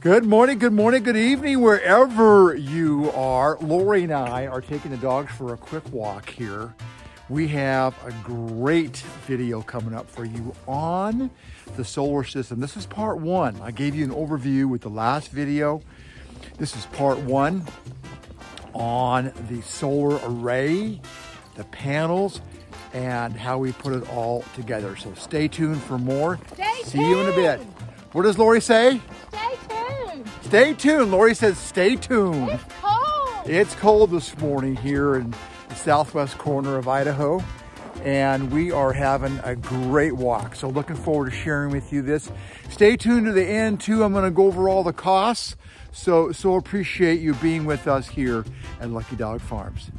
Good morning, good morning, good evening, wherever you are. Lori and I are taking the dogs for a quick walk here. We have a great video coming up for you on the solar system. This is part one. I gave you an overview with the last video. This is part one on the solar array, the panels, and how we put it all together. So stay tuned for more. Stay See you in a bit. What does Lori say? Stay tuned. Lori says stay tuned. It's cold. It's cold this morning here in the southwest corner of Idaho, and we are having a great walk. So looking forward to sharing with you this. Stay tuned to the end too. I'm going to go over all the costs. So so appreciate you being with us here at Lucky Dog Farms.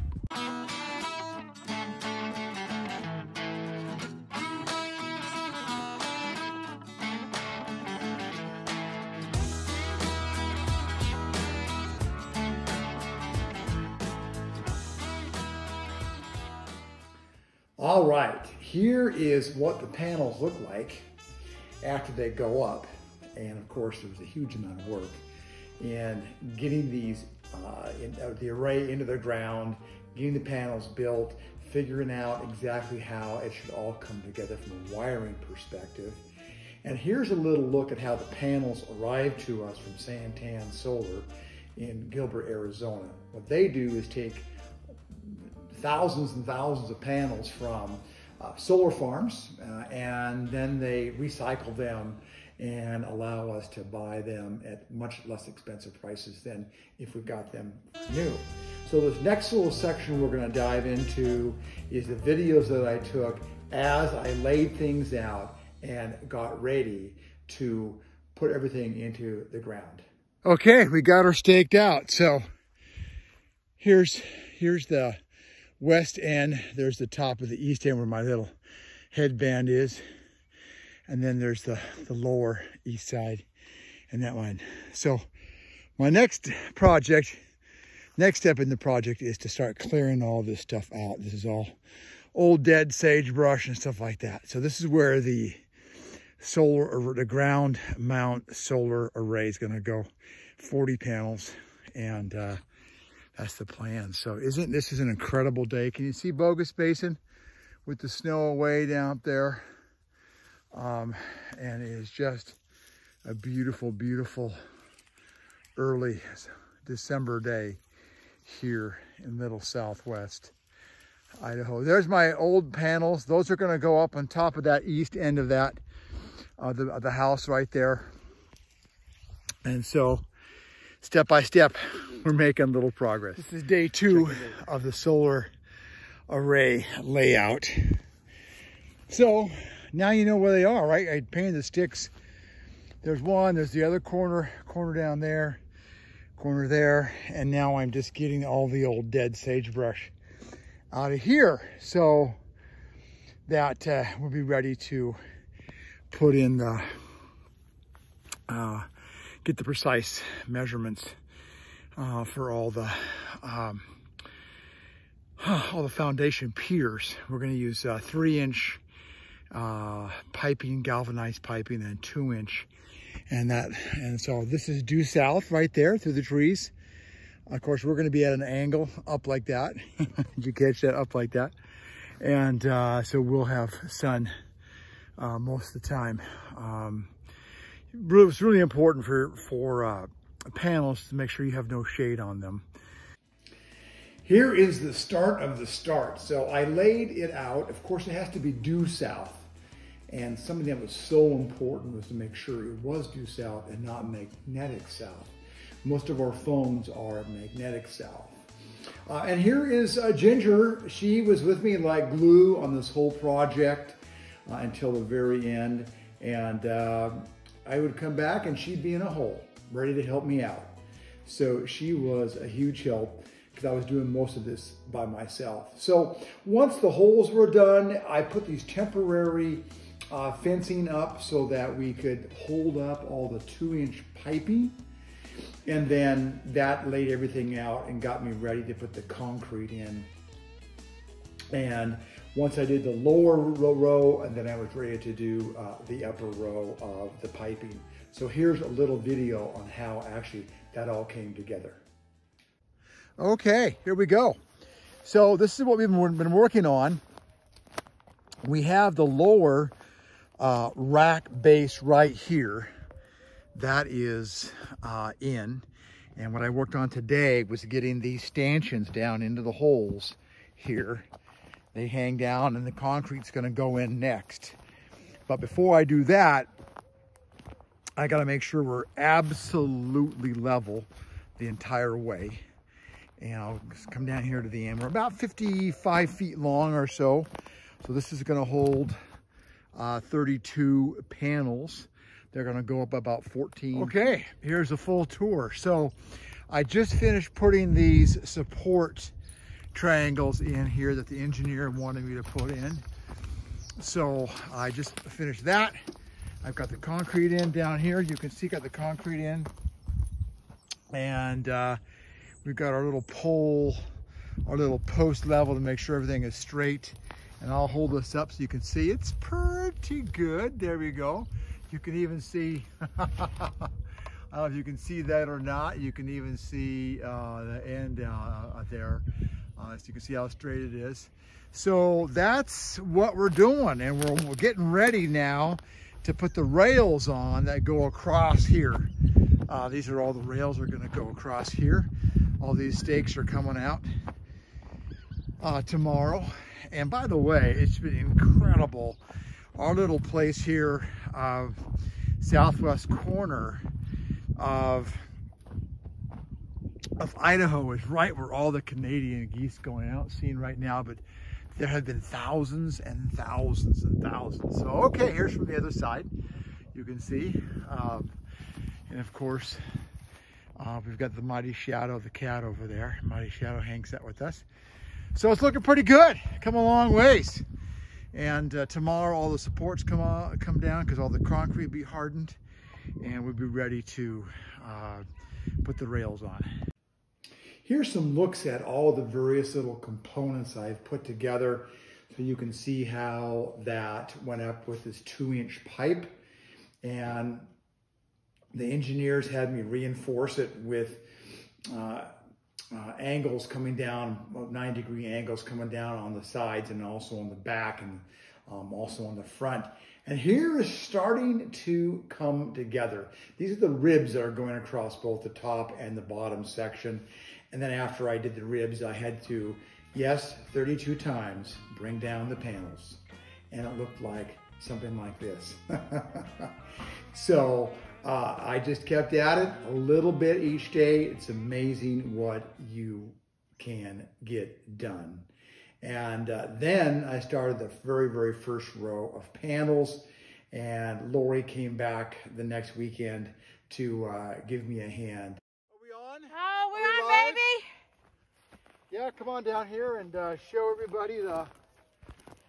All right, here is what the panels look like after they go up. And of course, there was a huge amount of work in getting these, uh, in, uh, the array into the ground, getting the panels built, figuring out exactly how it should all come together from a wiring perspective. And here's a little look at how the panels arrived to us from Santan Solar in Gilbert, Arizona. What they do is take thousands and thousands of panels from uh, solar farms, uh, and then they recycle them and allow us to buy them at much less expensive prices than if we got them new. So this next little section we're going to dive into is the videos that I took as I laid things out and got ready to put everything into the ground. Okay, we got her staked out. So here's here's the west end. There's the top of the east end where my little headband is. And then there's the, the lower east side and that one. So my next project, next step in the project is to start clearing all this stuff out. This is all old dead sagebrush and stuff like that. So this is where the solar, or the ground mount solar array is gonna go. 40 panels and uh, that's the plan. So isn't this is an incredible day. Can you see Bogus Basin with the snow way down there? Um, and it is just a beautiful, beautiful early December day here in middle southwest Idaho. There's my old panels. Those are gonna go up on top of that east end of that, uh, the, the house right there. And so step by step, we're making little progress. This is day two of the solar array layout. So now you know where they are, right? I painted the sticks. There's one, there's the other corner, corner down there, corner there, and now I'm just getting all the old dead sagebrush out of here. So that uh, we'll be ready to put in the, uh, get the precise measurements uh, for all the um, all the foundation piers. We're going to use uh, three inch uh, piping, galvanized piping, and two inch, and that. And so this is due south right there through the trees. Of course, we're going to be at an angle up like that. You catch that? Up like that. And uh, so we'll have sun uh, most of the time. Um, it's really important for for uh, panels to make sure you have no shade on them. Here is the start of the start. So I laid it out. Of course, it has to be due south. And something that was so important was to make sure it was due south and not magnetic south. Most of our phones are magnetic south. Uh, and here is uh, Ginger. She was with me like glue on this whole project uh, until the very end. And uh, I would come back and she'd be in a hole, ready to help me out. So she was a huge help because I was doing most of this by myself. So once the holes were done, I put these temporary uh, fencing up so that we could hold up all the two inch piping. And then that laid everything out and got me ready to put the concrete in. And once I did the lower row, and then I was ready to do uh, the upper row of the piping So here's a little video on how actually that all came together. Okay, here we go. So this is what we've been working on. We have the lower uh, rack base right here. That is uh, in. And what I worked on today was getting these stanchions down into the holes here. They hang down and the concrete's gonna go in next. But before I do that, I gotta make sure we're absolutely level the entire way. And I'll come down here to the end. We're about 55 feet long or so. So this is gonna hold uh, 32 panels. They're gonna go up about 14. Okay, here's a full tour. So I just finished putting these support triangles in here that the engineer wanted me to put in. So I just finished that. I've got the concrete in down here. You can see got the concrete in. And uh, we've got our little pole, our little post level to make sure everything is straight. And I'll hold this up so you can see it's pretty good. There we go. You can even see, I don't know if you can see that or not. You can even see uh, the end uh, there. Uh, so you can see how straight it is. So that's what we're doing. And we're, we're getting ready now to put the rails on that go across here. Uh, these are all the rails are gonna go across here. All these stakes are coming out uh, tomorrow. And by the way, it's been incredible. Our little place here, uh, southwest corner of of Idaho is right where all the Canadian geese going out seen right now, but there have been thousands and thousands and thousands. So, okay, here's from the other side. You can see. Um, and of course, uh, we've got the Mighty Shadow, the cat over there. Mighty Shadow hangs out with us. So it's looking pretty good. Come a long ways. And uh, tomorrow all the supports come come down because all the concrete will be hardened and we'll be ready to uh, put the rails on. Here's some looks at all the various little components I've put together so you can see how that went up with this two inch pipe. And the engineers had me reinforce it with uh, uh, angles coming down, nine degree angles coming down on the sides and also on the back and um, also on the front. And here is starting to come together. These are the ribs that are going across both the top and the bottom section. And then after I did the ribs, I had to, yes, 32 times, bring down the panels. And it looked like something like this. so uh, I just kept at it a little bit each day. It's amazing what you can get done. And uh, then I started the very, very first row of panels. And Lori came back the next weekend to uh, give me a hand. Yeah, come on down here and uh, show everybody the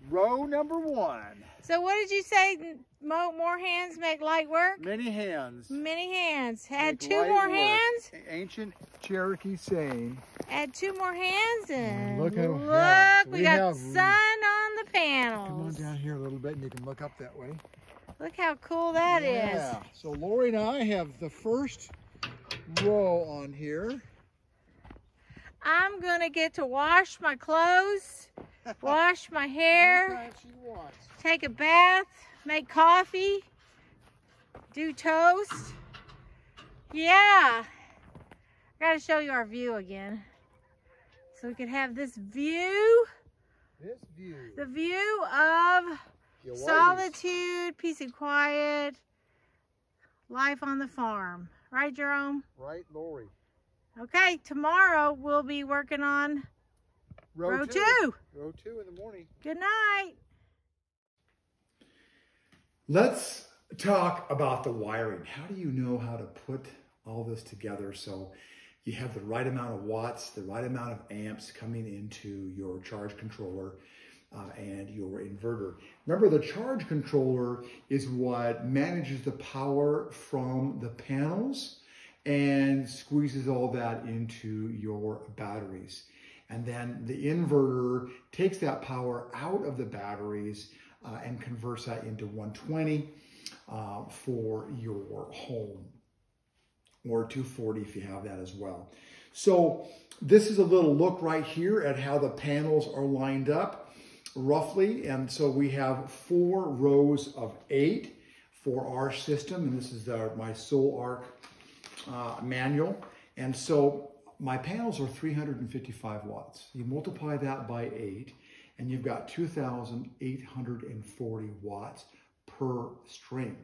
row number one. So what did you say? More hands make light work? Many hands. Many hands. Add two more work. hands? Ancient Cherokee saying. Add two more hands and look, how, look yeah. we, we, got have, sun on the panels. Come on down here a little bit and you can look up that way. Look how cool that yeah. is. So Lori and I have the first row on here. I'm gonna get to wash my clothes, wash my hair, take a bath, make coffee, do toast. Yeah. I gotta show you our view again. So we can have this view. This view. The view of solitude, peace and quiet, life on the farm. Right, Jerome? Right, Lori. Okay, tomorrow we'll be working on row, row two. two. Row two in the morning. Good night. Let's talk about the wiring. How do you know how to put all this together so you have the right amount of watts, the right amount of amps coming into your charge controller uh, and your inverter. Remember the charge controller is what manages the power from the panels and squeezes all that into your batteries. And then the inverter takes that power out of the batteries uh, and converts that into 120. uh, for your home or 240 if you have that as well. So this is a little look right here at how the panels are lined up roughly. And so we have four rows of eight for our system. And this is our, my Sol-Ark uh, manual. And so my panels are 355 watts. You multiply that by eight and you've got 2,840 watts per string.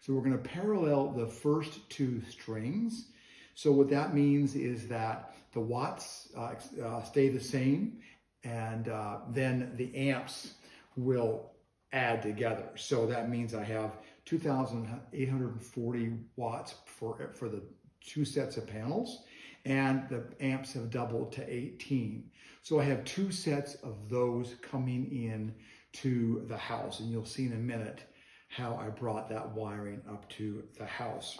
So we're going to parallel the first two strings. So what that means is that the watts uh, uh, stay the same and uh, then the amps will add together. So that means I have 2,840 watts for, for the two sets of panels and the amps have doubled to 18. So I have two sets of those coming in to the house and you'll see in a minute how I brought that wiring up to the house.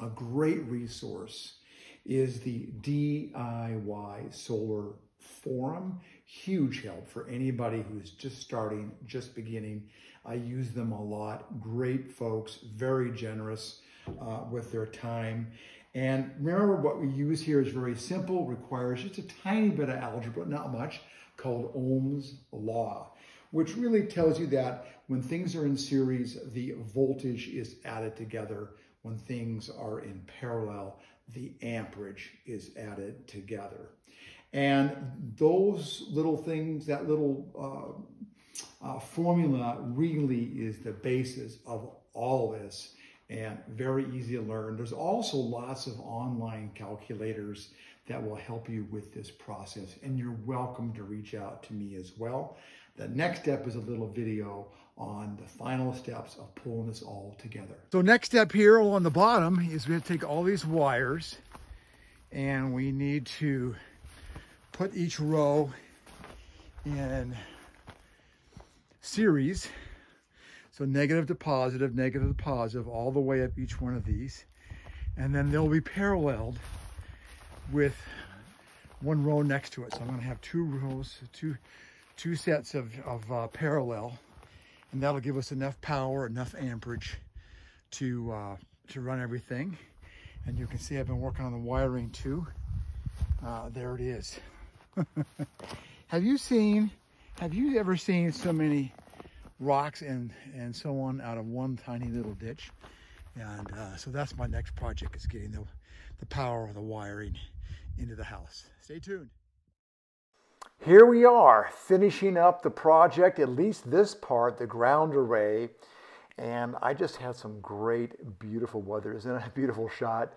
A great resource is the DIY Solar Forum. Huge help for anybody who's just starting, just beginning. I use them a lot. Great folks, very generous uh, with their time. And remember what we use here is very simple, requires just a tiny bit of algebra, not much, called Ohm's Law which really tells you that when things are in series, the voltage is added together. When things are in parallel, the amperage is added together. And those little things, that little uh, uh, formula really is the basis of all this and very easy to learn. There's also lots of online calculators that will help you with this process and you're welcome to reach out to me as well. The next step is a little video on the final steps of pulling this all together. So next step here on the bottom is we have to take all these wires and we need to put each row in series. So negative to positive, negative to positive, all the way up each one of these. And then they'll be paralleled with one row next to it. So I'm gonna have two rows, two, two sets of, of uh, parallel and that'll give us enough power, enough amperage to, uh, to run everything. And you can see I've been working on the wiring too. Uh, there it is. have you seen, have you ever seen so many rocks and, and so on out of one tiny little ditch? And uh, so that's my next project is getting the, the power of the wiring into the house. Stay tuned. Here we are finishing up the project, at least this part, the ground array. And I just had some great, beautiful weather. Isn't it a beautiful shot?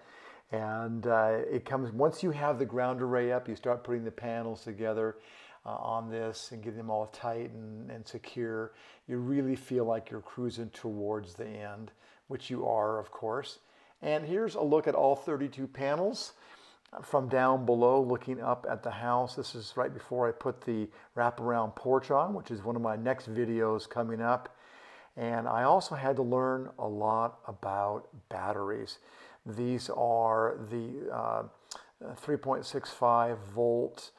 And uh, it comes, once you have the ground array up, you start putting the panels together uh, on this and get them all tight and, and secure. You really feel like you're cruising towards the end, which you are, of course. And here's a look at all 32 panels from down below looking up at the house. This is right before I put the wraparound porch on, which is one of my next videos coming up. And I also had to learn a lot about batteries. These are the uh, 3.65 volt,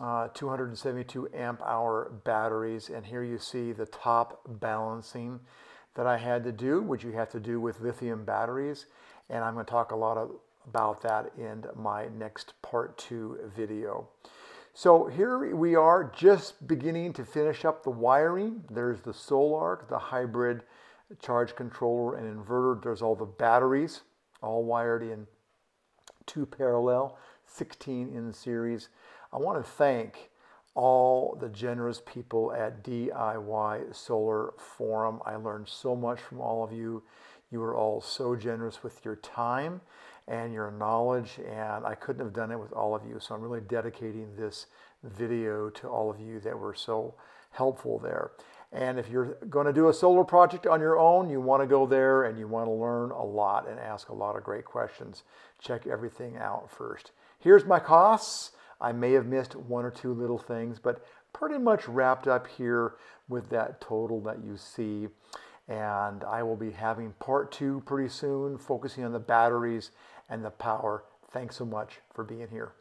uh, 272 amp hour batteries. And here you see the top balancing that I had to do, which you have to do with lithium batteries. And I'm going to talk a lot of, about that in my next part two video. So here we are just beginning to finish up the wiring. There's the Sol-Ark, the hybrid charge controller and inverter. There's all the batteries, all wired in two parallel, 16 in series. I want to thank all the generous people at DIY Solar Forum. I learned so much from all of you. You are all so generous with your time and your knowledge, and I couldn't have done it with all of you. So I'm really dedicating this video to all of you that were so helpful there. And if you're going to do a solar project on your own, you want to go there and you want to learn a lot and ask a lot of great questions. Check everything out first. Here's my costs. I may have missed one or two little things, but pretty much wrapped up here with that total that you see. And I will be having part two pretty soon, focusing on the batteries and the power. Thanks so much for being here.